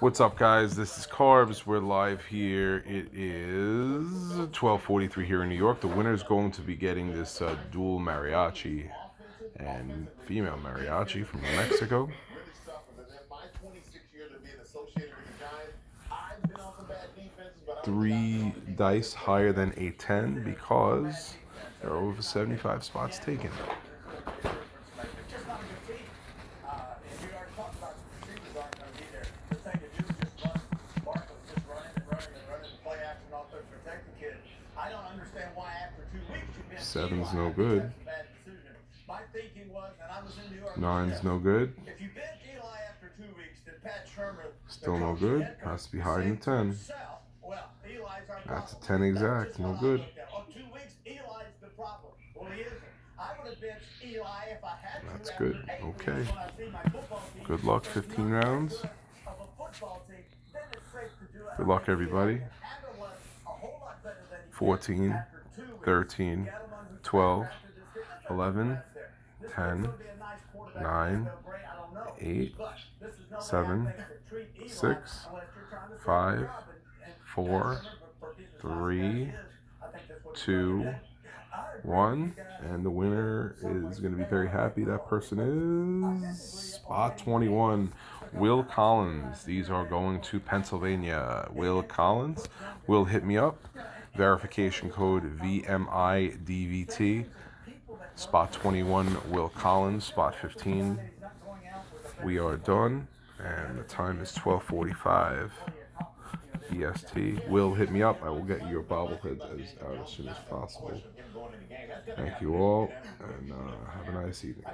What's up, guys? This is Carbs. We're live here. It is 12:43 here in New York. The winner is going to be getting this uh, dual mariachi and female mariachi from Mexico. Three dice higher than a 10 because there are over 75 spots taken. Seven's no good. My thinking was, and I was in New York. Nine's no good. If you bet Eli after two weeks, then Pat Shurmur. Still no good. Has to be higher than ten. Well, That's a ten exact. No good. Oh, two weeks, Eli's the problem. Well, he isn't. I would have benched Eli if I had That's good. Okay. Good luck. 15 rounds. Good luck, everybody. 14, 13, 12, 11, 10, 9, 8, 7, 6, 5, 4, 3, 2, 1. And the winner is going to be very happy. That person is spot 21. Will Collins. These are going to Pennsylvania. Will Collins will hit me up verification code VMIDVT. Spot 21, Will Collins. Spot 15, we are done. And the time is 1245 EST. Will hit me up. I will get your bobbleheads as, out as soon as possible. Thank you all, and uh, have a nice evening.